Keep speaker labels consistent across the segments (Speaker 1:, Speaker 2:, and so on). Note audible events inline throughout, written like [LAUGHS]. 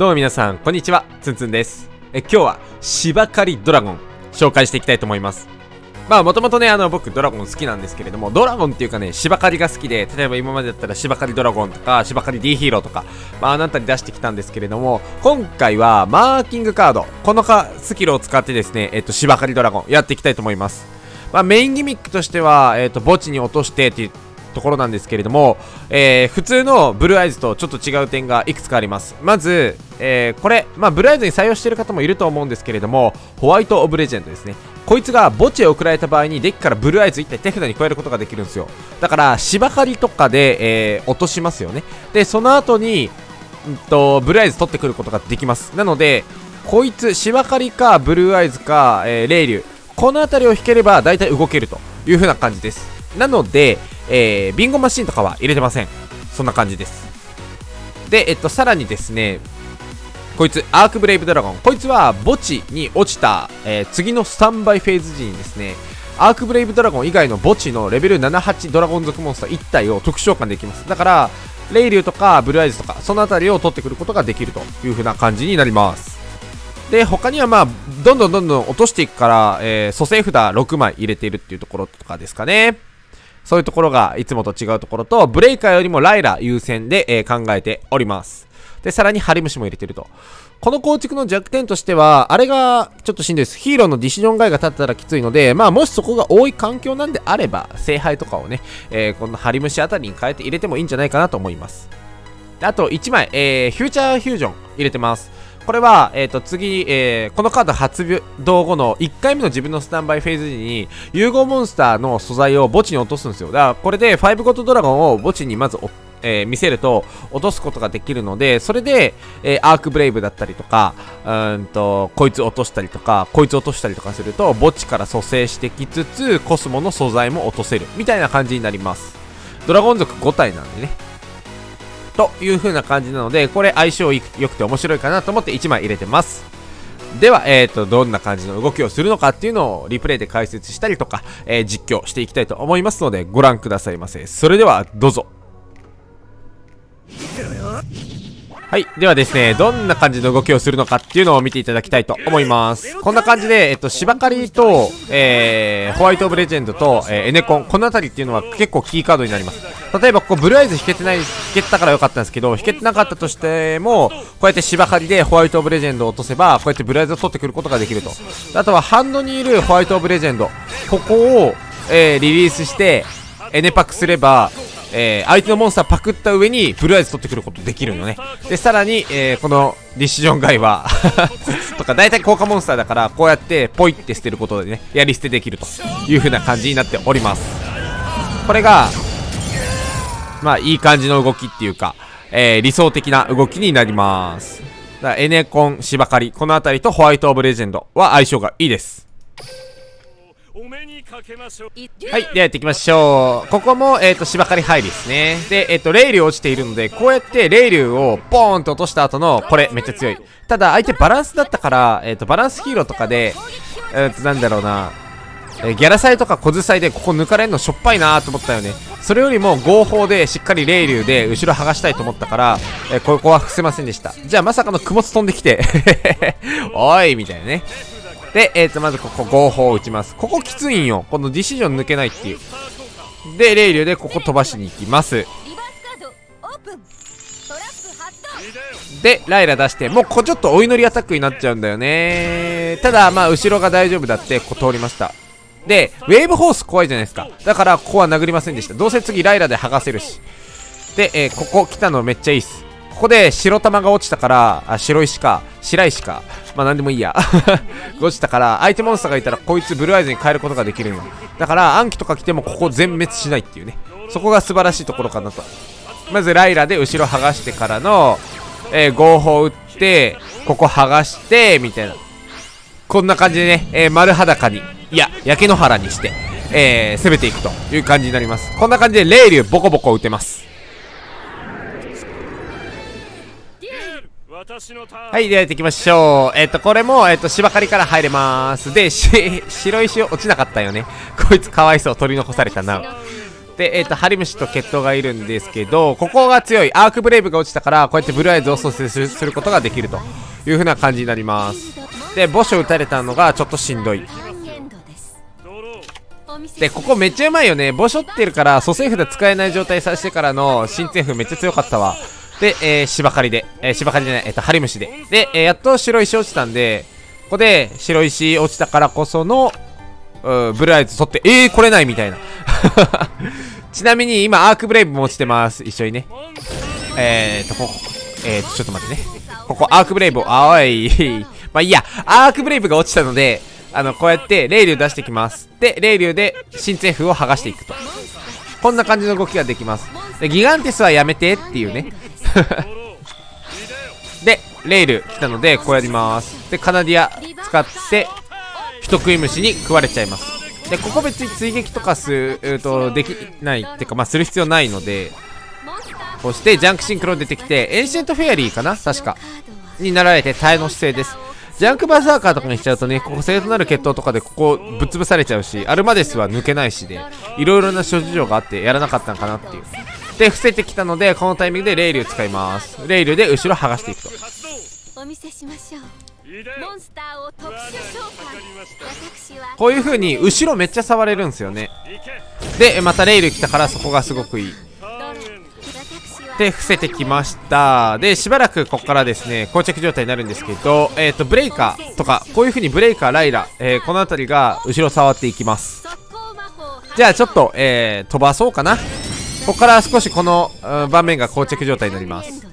Speaker 1: どうも皆さん、こんにちは。つんつんです。え、今日は、芝刈りドラゴン、紹介していきたいと思います。まあ、もともとね、あの、僕、ドラゴン好きなんですけれども、ドラゴンっていうかね、芝刈りが好きで、例えば今までだったら芝刈りドラゴンとか、芝刈り D ヒーローとか、まあ、あなたに出してきたんですけれども、今回は、マーキングカード、このかスキルを使ってですね、えっと、芝刈りドラゴン、やっていきたいと思います。まあ、メインギミックとしては、えっと、墓地に落としてっていうところなんですけれども、えー普通のブルーアイズとちょっと違う点がいくつかあります。まず、えーこれ、まあ、ブルーアイズに採用している方もいると思うんですけれども、ホワイト・オブ・レジェンドですね。こいつが墓地へ送られた場合にデッキからブルーアイズ1体手札に加えることができるんですよ。だから、芝刈りとかで、えー落としますよね。で、その後に、うんと、ブルーアイズ取ってくることができます。なので、こいつ、芝刈りか、ブルーアイズか、えー、レイリュウ。この辺りを引ければ、大体動けるという風な感じです。なので、えー、ビンゴマシンとかは入れてません。そんな感じです。で、えっと、さらにですね、こいつ、アークブレイブドラゴン。こいつは墓地に落ちた、えー次のスタンバイフェーズ時にですね、アークブレイブドラゴン以外の墓地のレベル78ドラゴン族モンスター1体を特殊召喚できます。だから、レイリュウとかブルーアイズとか、その辺りを取ってくることができるという風な感じになります。で、他にはまあ、どんどんどんどん落としていくから、えー、蘇生札6枚入れているっていうところとかですかね。そういうところがいつもと違うところと、ブレイカーよりもライラ優先で、えー考えております。で、さらにハリムシも入れてると。この構築の弱点としては、あれがちょっとしんどいです。ヒーローのディシジョン外が立ったらきついので、まあもしそこが多い環境なんであれば、聖杯とかをね、えーこのハリムシあたりに変えて入れてもいいんじゃないかなと思います。であと1枚、えーフューチャーフュージョン入れてます。これは、えっ、と、次、えーこのカード発動後の1回目の自分のスタンバイフェーズ時に、融合モンスターの素材を墓地に落とすんですよ。だから、これで5ゴッドドラゴンを墓地にまずえー見せると落とすことができるので、それで、えーアークブレイブだったりとか、うんと、こいつ落としたりとか、こいつ落としたりとかすると、墓地から蘇生してきつつ、コスモの素材も落とせる、みたいな感じになります。ドラゴン族5体なんでね。という風な感じなので、これ相性良くて面白いかなと思って1枚入れてます。では、えーと、どんな感じの動きをするのかっていうのをリプレイで解説したりとか、えー実況していきたいと思いますので、ご覧くださいませ。それでは、どうぞ。はい。ではですね、どんな感じの動きをするのかっていうのを見ていただきたいと思います。こんな感じで、えっと、芝刈りと、えー、ホワイトオブレジェンドと、えーエネコン、このあたりっていうのは結構キーカードになります。例えば、ここブルーアイズ引けてない、引けてたからよかったんですけど、引けてなかったとしても、こうやって芝刈りでホワイトオブレジェンドを落とせば、こうやってブルーアイズを取ってくることができると。あとは、ハンドにいるホワイトオブレジェンド、ここを、えー、リリースして、エネパックすれば、えー相手のモンスターパクった上にブルーアイズ取ってくることできるのね。で、さらに、えーこのディシジョン外は [LAUGHS] とか大体効果モンスターだから、こうやってポイって捨てることでね、やり捨てできるという風な感じになっております。これが、まあ、いい感じの動きっていうか、えー理想的な動きになります。だからエネコン、芝刈り、このあたりとホワイトオブレジェンドは相性がいいです。はい、ではやっていきましょう。ここも、えっ、と、芝刈り入りですね。で、えっ、と、レイリュウ落ちているので、こうやってレイリュウをポーンと落とした後の、これ、めっちゃ強い。ただ、相手バランスだったから、えっ、と、バランスヒーローとかで、えーと、なんだろうな、えーギャラサイとか小サイでここ抜かれるのしょっぱいなーと思ったよね。それよりも合法でしっかりレイリュウで後ろ剥がしたいと思ったから、えーここは伏せませんでした。じゃあまさかの雲飛んできて、[LAUGHS] おいみたいなね。で、えっ、と、まずここ合法を打ちます。ここきついんよ。このディシジョン抜けないっていう。で、レイリュでここ飛ばしに行きます。で、ライラ出して、もうここちょっとお祈りアタックになっちゃうんだよね。ただ、まあ、後ろが大丈夫だって、ここ通りました。で、ウェーブホース怖いじゃないですか。だから、ここは殴りませんでした。どうせ次ライラで剥がせるし。で、えーここ来たのめっちゃいいっす。ここで白玉が落ちたから、あ、白石か、白石か。まあ、なんでもいいや。[LAUGHS] 落ちたから、相手モンスターがいたら、こいつブルーアイズに変えることができるんよ。だから、暗記とか来ても、ここ全滅しないっていうね。そこが素晴らしいところかなと。まずライラで後ろ剥がしてからの、えー合法打って、ここ剥がして、みたいな。こんな感じでね、えー丸裸に、いや、焼け野原にして、えー攻めていくという感じになります。こんな感じで、レイリュウボコボコ打てます。はい、ではやっていきましょう。えっ、と、これも、えっ、と、芝刈りから入れます。で、し、[LAUGHS] 白石落ちなかったよね。[LAUGHS] こいつかわいそう、取り残されたな。で、えっ、ー、と、ハリムシと決闘がいるんですけど、ここが強い。アークブレイブが落ちたから、こうやってブルーアイズを蘇生することができるという風な感じになります。で、墓所打たれたのがちょっとしんどい。で、ここめっちゃうまいよね。墓所ってるから、蘇生札使えない状態させてからの新政府めっちゃ強かったわ。で、えー、芝刈りで、えー、芝刈りじゃない、えっ、ー、と、ハリムシで。で、えー、やっと白石落ちたんで、ここで白石落ちたからこその、うブルーアイズ取って、えー、来れないみたいな。[LAUGHS] ちなみに今、アークブレイブも落ちてます。一緒にね。えーと、ここ、えーと、ちょっと待ってね。ここ、アークブレイブを、あおい。[LAUGHS] まあいいや、アークブレイブが落ちたので、あの、こうやって、レイリュウ出してきます。で、レイリュウで、新政府を剥がしていくと。こんな感じの動きができます。で、ギガンテスはやめてっていうね。[LAUGHS] で、レイル来たので、こうやります。で、カナディア使って、人食い虫に食われちゃいます。で、ここ別に追撃とかすると、できないってか、まあ、する必要ないので、そして、ジャンクシンクロ出てきて、エンシェントフェアリーかな？確か。になられて、耐えの姿勢です。ジャンクバーサーカーとかにしちゃうとね、ここ正となる決闘とかでここぶっ潰されちゃうし、アルマデスは抜けないしで、いろいろな諸事情があってやらなかったのかなっていう。で伏せてきたのでこのタイミングでレイルを使います。レイルで後ろ剥がしていくと。お見せしましょう。モンスターを特殊召喚。こういう風に後ろめっちゃ触れるんですよね。でまたレイル来たからそこがすごくいい。で伏せてきました。でしばらくここからですね膠着状態になるんですけどえっ、ー、とブレイカーとかこういう風にブレイカーライラ、えー、この辺りが後ろ触っていきます。じゃあちょっと、えー、飛ばそうかなここから少しこの、うん、場面が膠着状態になります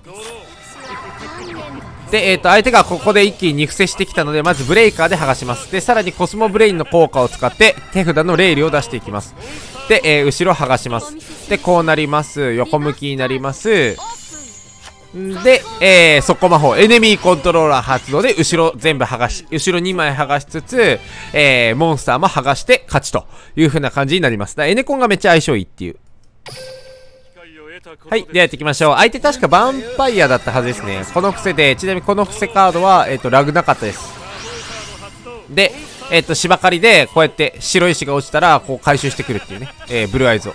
Speaker 1: で、えっ、ー、と、相手がここで一気に肉伏せしてきたので、まずブレイカーで剥がします。で、さらにコスモブレインの効果を使って、手札のレイルを出していきます。で、えー、後ろ剥がします。で、こうなります。横向きになります。で、えー、速攻魔法、エネミーコントローラー発動で、後ろ全部剥がし、後ろ2枚剥がしつつ、えー、モンスターも剥がして勝ちという風な感じになります。だエネコンがめっちゃ相性いいっていう。はい、ではやっていきましょう。相手確かヴァンパイアだったはずですね。この伏せで、ちなみにこの伏せカードは、えっ、ー、と、ラグなかったです。で、えっ、ー、と、芝刈りで、こうやって白石が落ちたら、こう回収してくるっていうね。えー、ブルーアイズを。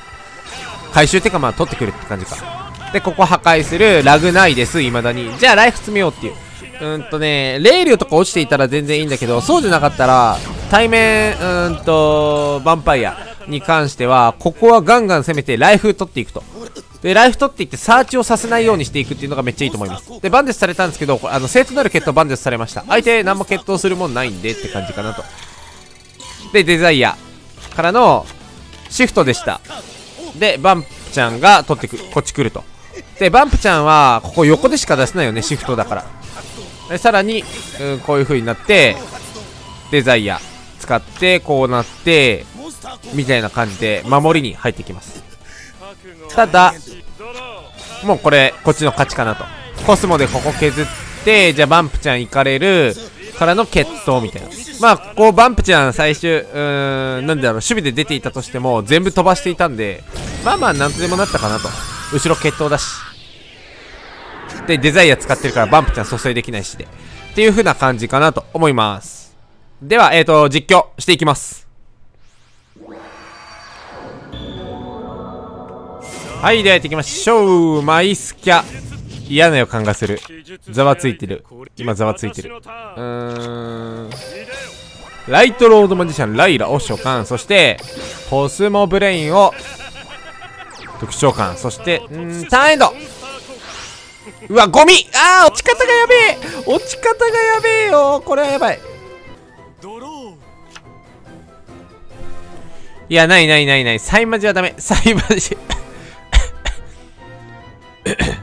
Speaker 1: 回収っていうか、まあ、取ってくるって感じか。で、ここ破壊する、ラグないです、未だに。じゃあ、ライフ詰めようっていう。うんとね、レイリュウとか落ちていたら全然いいんだけど、そうじゃなかったら、対面、うんと、ヴァンパイアに関しては、ここはガンガン攻めて、ライフ取っていくと。で、ライフ取っていってサーチをさせないようにしていくっていうのがめっちゃいいと思います。で、バンデスされたんですけど、あの、生徒なる決闘バンデスされました。相手何も決闘するもんないんでって感じかなと。で、デザイアからのシフトでした。で、バンプちゃんが取ってく、こっち来ると。で、バンプちゃんは、ここ横でしか出せないよね、シフトだから。で、さらに、うん、こういう風になって、デザイア使って、こうなって、みたいな感じで、守りに入ってきます。ただ、もうこれ、こっちの勝ちかなと。コスモでここ削って、じゃあバンプちゃん行かれる、からの決闘みたいな。まあ、こう、バンプちゃん最終、うーん、なんだろう、守備で出ていたとしても、全部飛ばしていたんで、まあまあ、なんとでもなったかなと。後ろ決闘だし。で、デザイア使ってるから、バンプちゃん蘇生できないしで。っていう風な感じかなと思います。では、えっ、ー、と、実況していきます。はい、ではやっていきましょう。マイスキャ。嫌な予感がする。ざわついてる。今ざわついてる。うーん。ライトロードマジシャン、ライラを召喚。そして、コスモブレインを特殊召喚。そして、んターンエンドうわ、ゴミあー落ち方がやべえ落ち方がやべえよこれはやばい。いや、ないないないない。サイマジはダメ。サイマジ [COUGHS]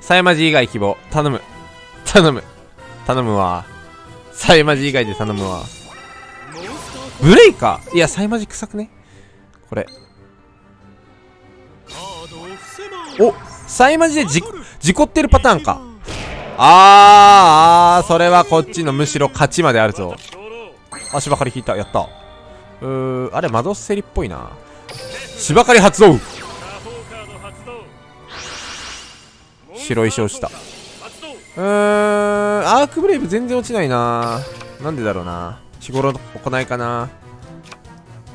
Speaker 1: サイマジ以外希望。頼む。頼む。頼むわ。サイマジ以外で頼むわ。ブレイカー？いや、サイマジ臭くね？これ。おサイマジでじ、事故ってるパターンか。あー、あー、それはこっちのむしろ勝ちまであるぞ。足ばかり引いた。やった。うー、あれ、窓セリっぽいな。芝刈り発動白石落ちた。うーん、アークブレイブ全然落ちないな。なんでだろうな。日頃の行いかな。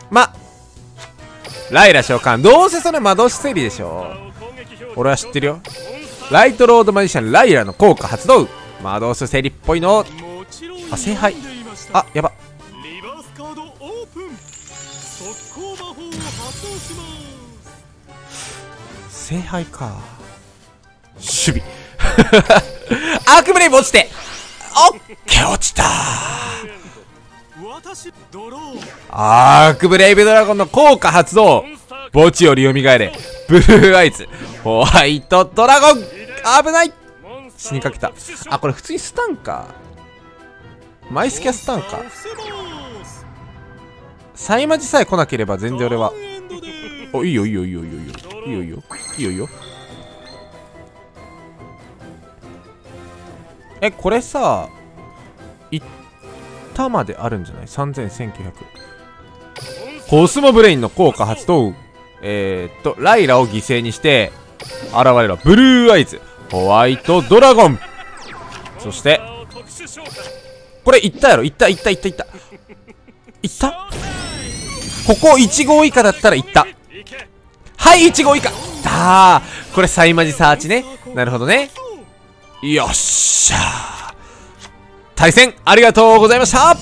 Speaker 1: ま、ライラ召喚。どうせそれ魔導士整理でしょ。俺は知ってるよ。ライトロードマジシャンライラの効果発動。魔導士整理っぽいの。あ聖杯。あやば。聖杯か。守備アークブレイブ落ちてオッケー落ちた。アークブレイブドラゴンの効果発動。墓地より蘇れ。ブルーアイズ。ホワイトドラゴン。危ない。死にかけた。あこれ普通にスタンかマイスキャスタンかサイマジさえ来なければ全然俺は。おいいよいいよいいよいいよ。いいよいいよ。いいよいいよ。えこれさ行ったまであるんじゃない ?31,900 コスモブレインの効果発動えー、っとライラを犠牲にして現れるブルーアイズ。ホワイトドラゴン。そしてこれいったやろ？いったいったいったいった。いった？ここ1号以下だったらいった。はい1号以下あーこれサイマジサーチね。なるほどね。よっしゃー。対戦ありがとうございました。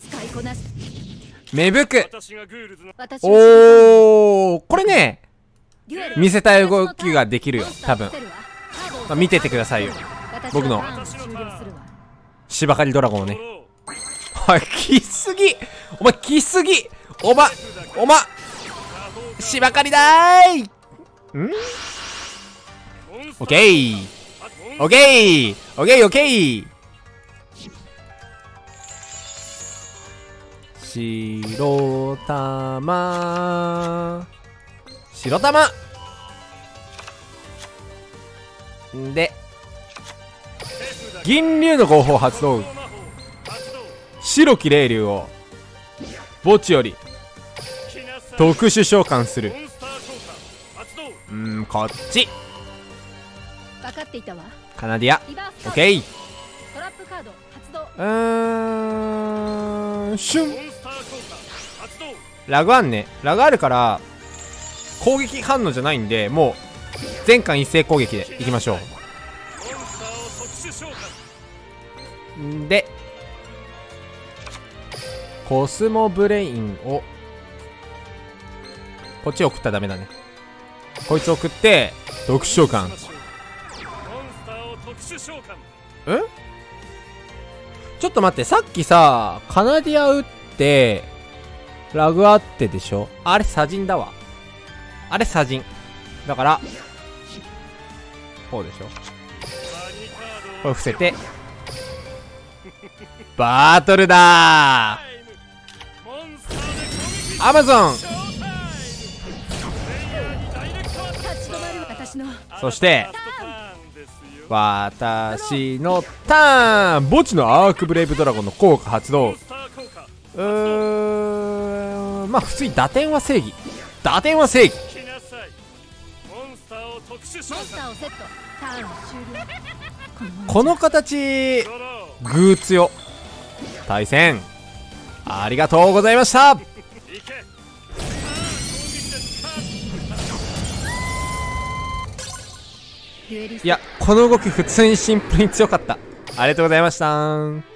Speaker 2: 使いこなし
Speaker 1: 芽吹く。おーこれね見せたい動きができるよ多分。まあ見ててくださいよ
Speaker 2: 私
Speaker 1: 僕の。芝刈りドラゴンをね。
Speaker 3: ドロ
Speaker 1: おい来すぎ。お前来すぎ。おまおま芝刈りだーい。ん？オッケー。オッケー。オッケーオッケー。白玉白玉んで銀龍の合法発動。白き霊竜を墓地より特殊召喚する。うんこっち。カナディア。オッケー。うん。シュン。ラグあんね。ラグあるから攻撃反応じゃないんでもう全巻一斉攻撃でいきましょう。でコスモブレインをこっち送ったらダメだね。こいつ送って特殊召喚。え？ちょっと待ってさっきさカナディア打ってラグあってでしょ？あれサジンだわ。あれサジンだからこうでしょ？これ伏せて。バトルだアマゾンそして私のターン墓地のアークブレイブドラゴンの効果発動。うーんまあ普通に打点は正義。打点は正義。
Speaker 2: この
Speaker 1: 形グー強。対戦。ありがとうございました。いやこの動き普通にシンプルに強かった。ありがとうございました。